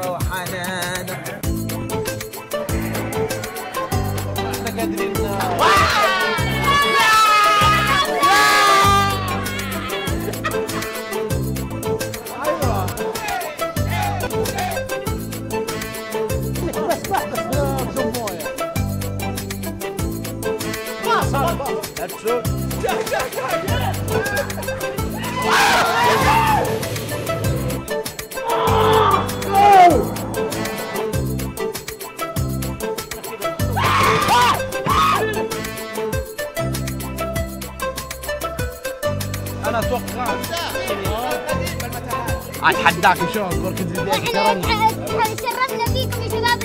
رحمة وحنان احنا قادرين أنا أتوقع. اتحداك ان شاء الله بركه زيدان إحنا فيكم يا شباب.